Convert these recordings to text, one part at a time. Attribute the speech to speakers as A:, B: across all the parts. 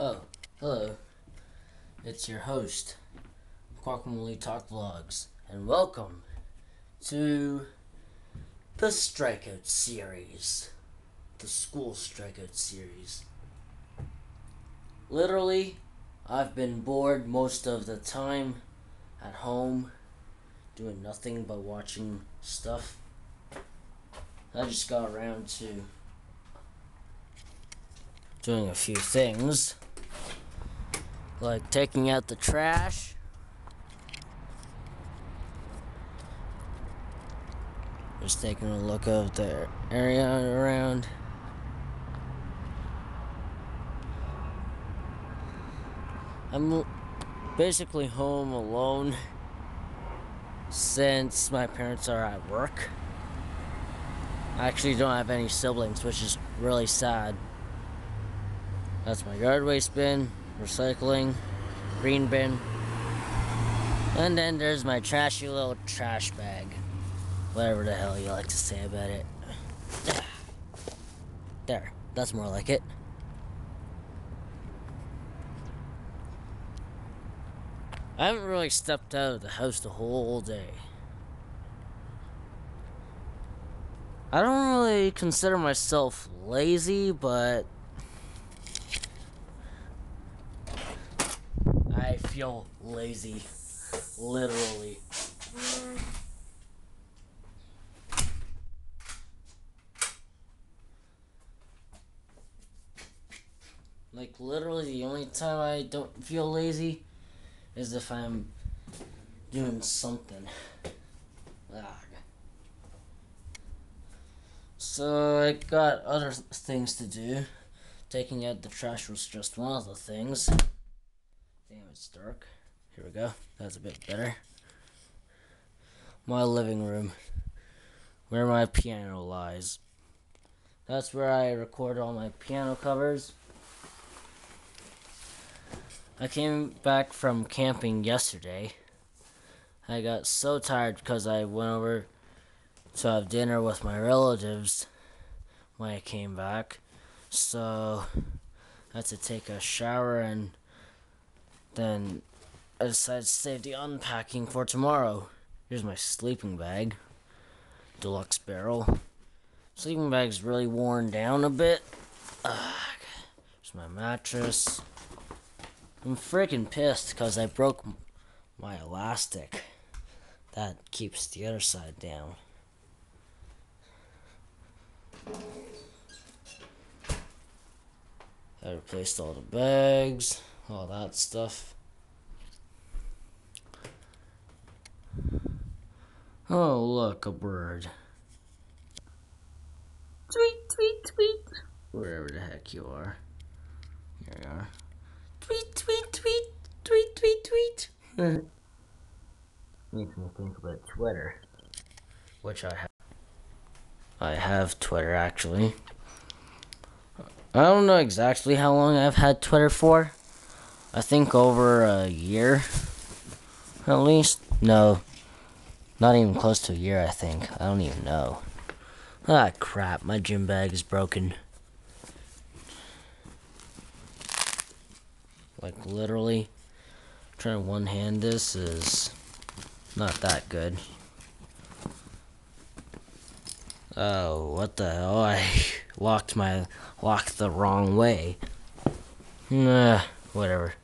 A: Oh, hello. It's your host, Kwokamole Talk Vlogs, and welcome to the Strikeout series. The school Strikeout series. Literally, I've been bored most of the time at home, doing nothing but watching stuff. I just got around to doing a few things like taking out the trash just taking a look of the area around I'm basically home alone since my parents are at work. I actually don't have any siblings, which is really sad. That's my yard waste bin, recycling, green bin. And then there's my trashy little trash bag. Whatever the hell you like to say about it. There, that's more like it. I haven't really stepped out of the house the whole day. I don't really consider myself lazy, but I feel lazy, literally. Like, literally, the only time I don't feel lazy is if I'm doing something. Ugh. So, I got other things to do. Taking out the trash was just one of the things. It's dark. Here we go. That's a bit better. My living room, where my piano lies. That's where I record all my piano covers. I came back from camping yesterday. I got so tired because I went over to have dinner with my relatives when I came back. So I had to take a shower and then I decided to save the unpacking for tomorrow. Here's my sleeping bag. Deluxe barrel. Sleeping bag's really worn down a bit. Ugh. Here's my mattress. I'm freaking pissed because I broke my elastic. That keeps the other side down. I replaced all the bags, all that stuff. Oh, look, a bird.
B: Tweet, tweet, tweet.
A: Wherever the heck you are. Here you are.
B: Tweet, tweet, tweet. Tweet, tweet, tweet.
A: Makes me think about Twitter. Which I have. I have Twitter actually. I don't know exactly how long I've had Twitter for. I think over a year. At least. No. Not even close to a year, I think. I don't even know. Ah, crap. My gym bag is broken. Like, literally. Trying to one hand this is not that good. Oh, what the hell? I locked my locked the wrong way. Nah, whatever.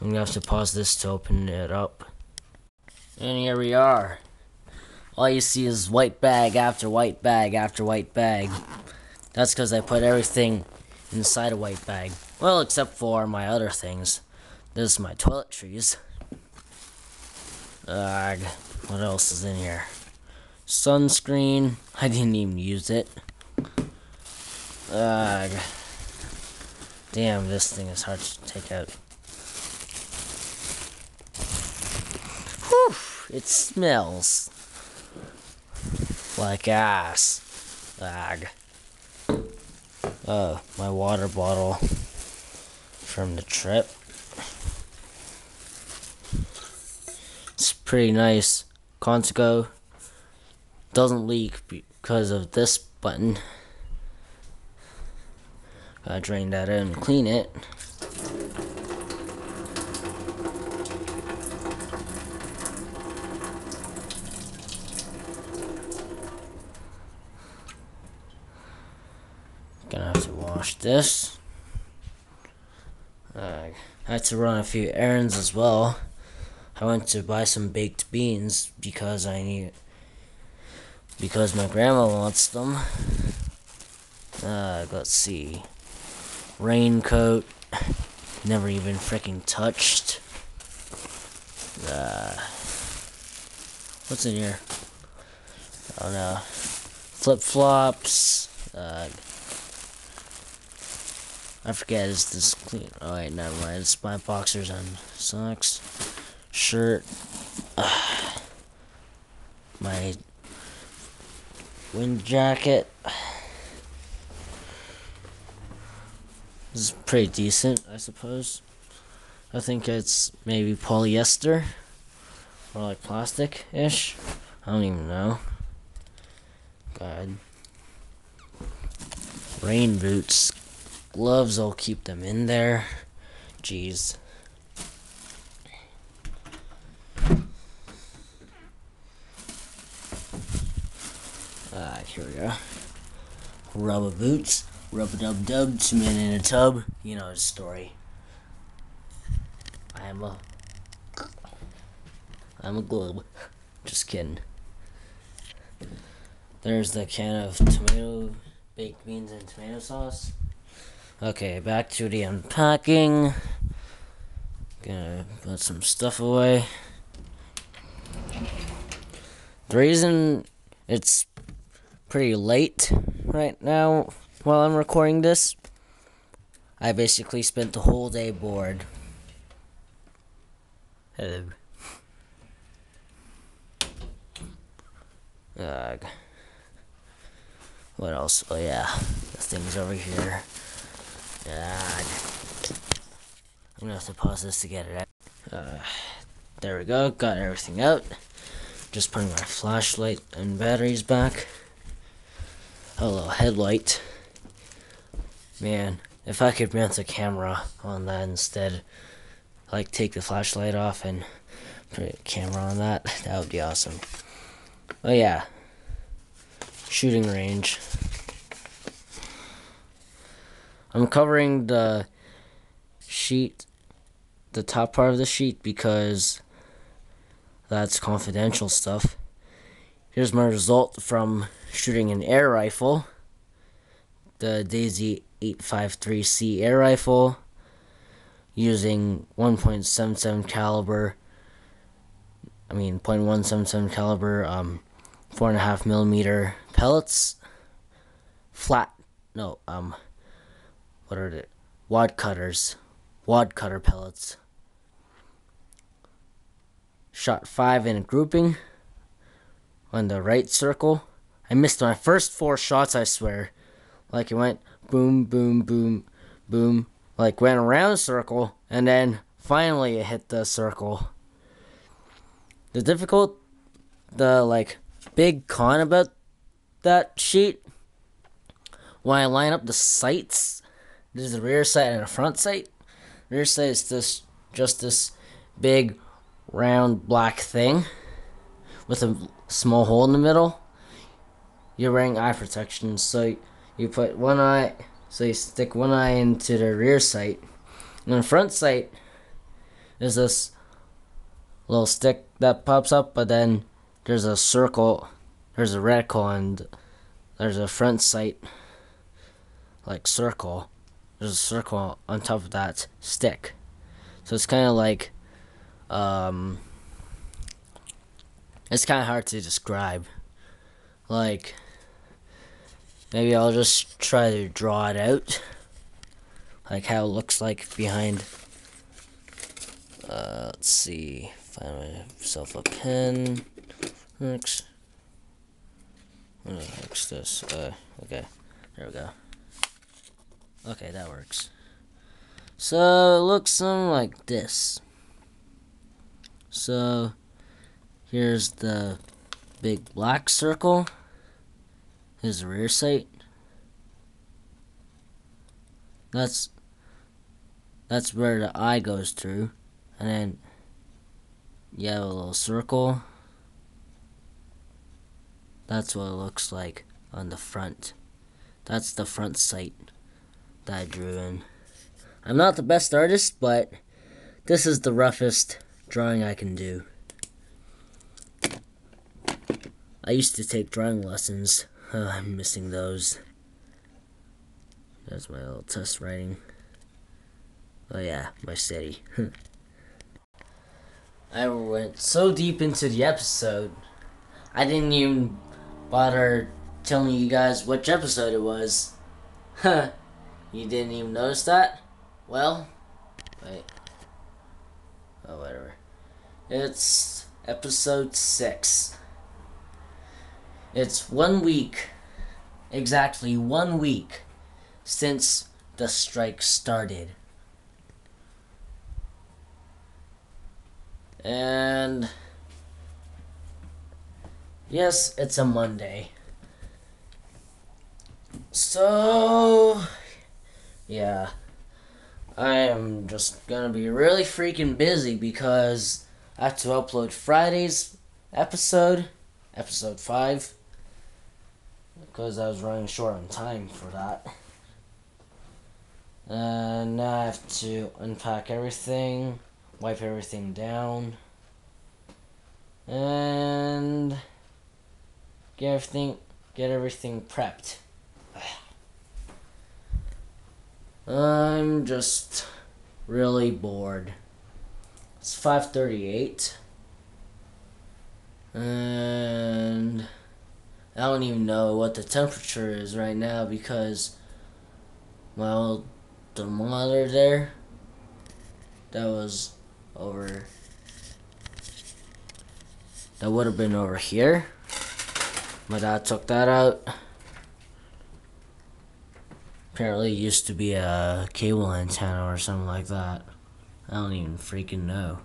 A: I'm gonna have to pause this to open it up. And here we are. All you see is white bag after white bag after white bag. That's because I put everything inside a white bag. Well, except for my other things. This is my toiletries. Ugh, what else is in here? Sunscreen. I didn't even use it. Ugh. Damn, this thing is hard to take out. It smells like ass. Ugh. Oh, my water bottle from the trip. It's pretty nice. Contigo doesn't leak because of this button. Gotta drain that out and clean it. Wash this. I had to run a few errands as well. I went to buy some baked beans because I need because my grandma wants them. Uh, let's see. Raincoat. Never even freaking touched. Uh, what's in here? Oh no. Flip flops. Uh, I forget, is this clean? Oh, wait, never mind. It's my boxers and socks. Shirt. My wind jacket. This is pretty decent, I suppose. I think it's maybe polyester or like plastic ish. I don't even know. God. Rain boots. Gloves, I'll keep them in there. Jeez. Ah, here we go. Rubber boots. Rubber dub dub. Two men in a tub. You know the story. I am a. I'm a globe. Just kidding. There's the can of tomato, baked beans, and tomato sauce. Okay, back to the unpacking. Gonna put some stuff away. The reason it's pretty late right now while I'm recording this, I basically spent the whole day bored. Hello. Ugh. What else? Oh yeah, the thing's over here. God. I'm gonna have to pause this to get it out. Uh, there we go. Got everything out. Just putting my flashlight and batteries back. Hello, headlight. Man, if I could mount a camera on that instead, like take the flashlight off and put a camera on that, that would be awesome. Oh yeah, shooting range. I'm covering the sheet, the top part of the sheet, because that's confidential stuff. Here's my result from shooting an air rifle, the Daisy 853C air rifle, using 1.77 caliber. I mean, .177 caliber, um, four and a half millimeter pellets, flat. No, um, what are they? Wad cutters, wad cutter pellets. Shot five in a grouping on the right circle. I missed my first four shots, I swear. Like it went boom, boom, boom, boom. Like went around circle, and then finally it hit the circle. The difficult, the like big con about that sheet, when I line up the sights, there's a rear sight and a front sight. Rear sight is this just this big round black thing with a small hole in the middle. You're wearing eye protection, so you put one eye, so you stick one eye into the rear sight. And the front sight is this little stick that pops up, but then there's a circle, there's a reticle, and there's a front sight, like circle. There's a circle on top of that stick. So it's kind of like, um, it's kind of hard to describe. Like, maybe I'll just try to draw it out. Like how it looks like behind. Uh, let's see. Find myself a pen. Next. What the heck's this? Uh, okay. There we go. Okay, that works. So, it looks something like this. So, here's the big black circle. The rear sight. That's that's where the eye goes through. And then you have a little circle. That's what it looks like on the front. That's the front sight. That I drew in. I'm not the best artist, but this is the roughest drawing I can do. I used to take drawing lessons. Uh, I'm missing those. That's my little test writing. Oh yeah, my city. I went so deep into the episode, I didn't even bother telling you guys which episode it was. Huh. You didn't even notice that? Well, wait. Oh, whatever. It's episode 6. It's one week, exactly one week, since the strike started. And yes, it's a Monday. So, yeah, I am just gonna be really freaking busy because I have to upload Friday's episode, episode 5, because I was running short on time for that. And now I have to unpack everything, wipe everything down, and get everything get everything prepped. I'm just really bored. It's 5:38. And I don't even know what the temperature is right now because my old thermometer there that was over that would have been over here. My dad took that out apparently used to be a cable antenna or something like that. I don't even freaking know.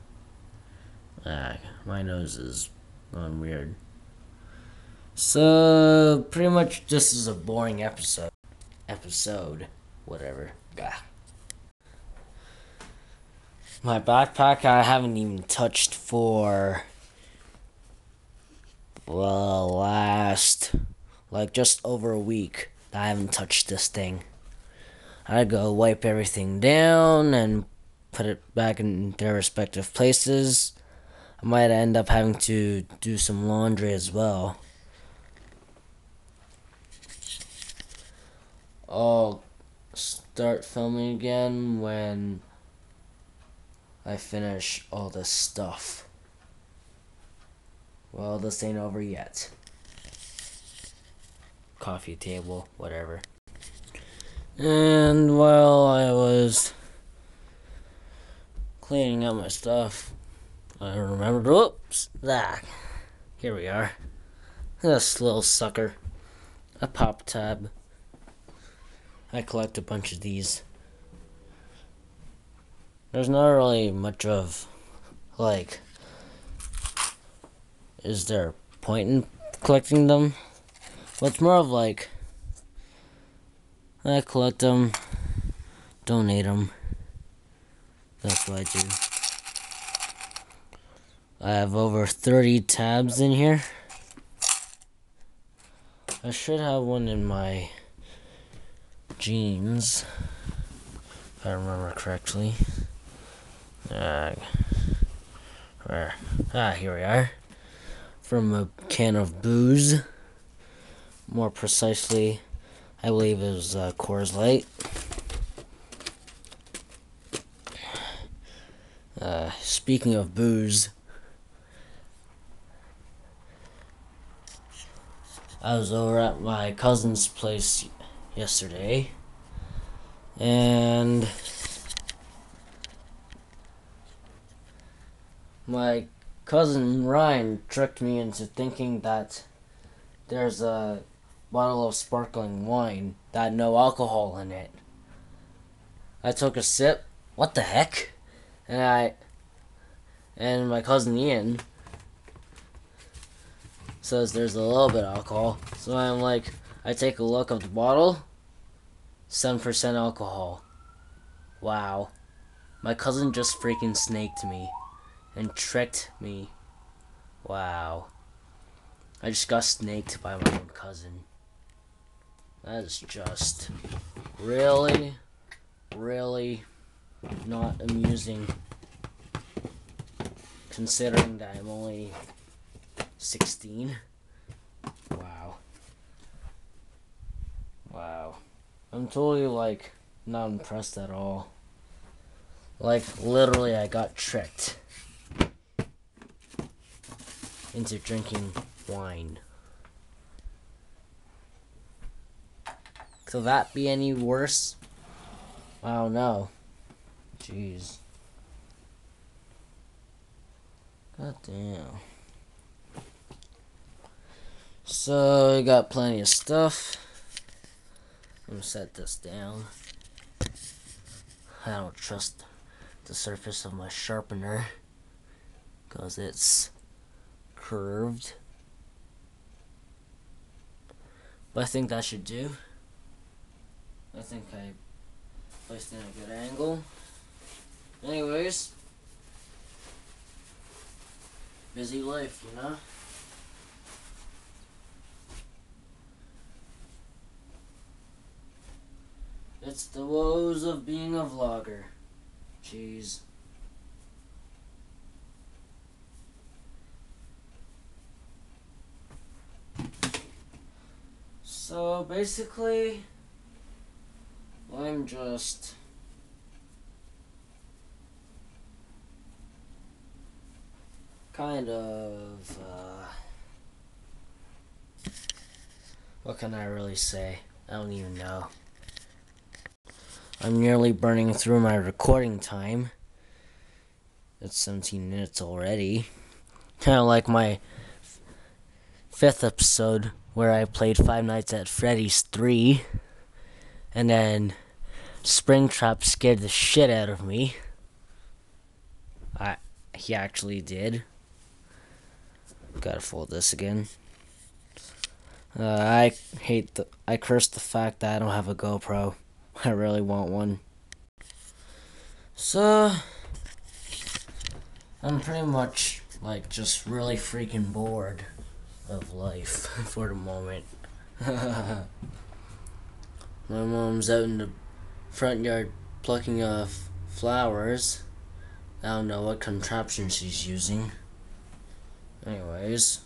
A: Ah, my nose is going weird. So, pretty much this is a boring episode. Episode. Whatever. Gah. My backpack I haven't even touched for well last like just over a week. I haven't touched this thing. I go wipe everything down and put it back in their respective places. I might end up having to do some laundry as well. I'll start filming again when I finish all this stuff. Well, this ain't over yet. Coffee table, whatever. And while I was cleaning up my stuff, I remembered, oops, that. Here we are. This little sucker. A pop tab. I collect a bunch of these. There's not really much of, like, is there point in collecting them? Well, it's more of like, I collect them, donate them. That's what I do. I have over 30 tabs in here. I should have one in my jeans, if I remember correctly. Uh, where? Ah, here we are. From a can of booze. More precisely, I believe it was uh, Coors Light. Uh, speaking of booze, I was over at my cousin's place yesterday, and my cousin Ryan tricked me into thinking that there's a bottle of sparkling wine that had no alcohol in it. I took a sip. What the heck? And I and my cousin Ian says there's a little bit of alcohol. So I'm like, I take a look of the bottle. 7% alcohol. Wow. My cousin just freaking snaked me and tricked me. Wow. I just got snaked by my own cousin. That is just really, really not amusing considering that I'm only 16. Wow. Wow. I'm totally like not impressed at all. Like literally I got tricked into drinking wine. Could that be any worse? I don't know. Jeez. God damn. So, we got plenty of stuff. I'm gonna set this down. I don't trust the surface of my sharpener because it's curved. But I think that should do. I think I placed in a good angle. Anyways, busy life, you know? It's the woes of being a vlogger. Jeez. So basically, I'm just kind of uh, what can I really say? I don't even know. I'm nearly burning through my recording time. It's 17 minutes already. Kind of like my fifth episode where I played Five Nights at Freddy's 3. And then Springtrap scared the shit out of me. I he actually did. Gotta fold this again. Uh, I hate the I curse the fact that I don't have a GoPro. I really want one. So I'm pretty much like just really freaking bored of life for the moment. My mom's out in the front yard plucking off flowers. I don't know what contraption she's using. Anyways.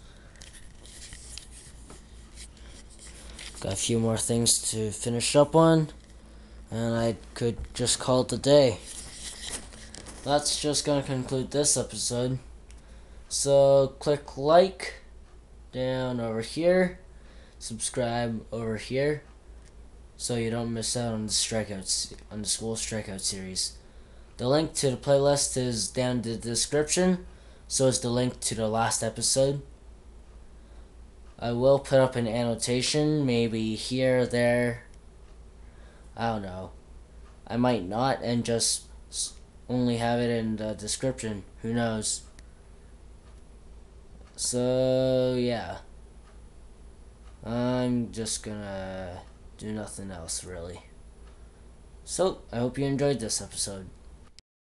A: Got a few more things to finish up on. And I could just call it a day. That's just gonna conclude this episode. So click like down over here. Subscribe over here so you don't miss out on the strikeouts on the school strikeout series. The link to the playlist is down in the description, so is the link to the last episode. I will put up an annotation, maybe here, there. I don't know. I might not, and just only have it in the description. Who knows? So, yeah. I'm just gonna do nothing else, really. So, I hope you enjoyed this episode.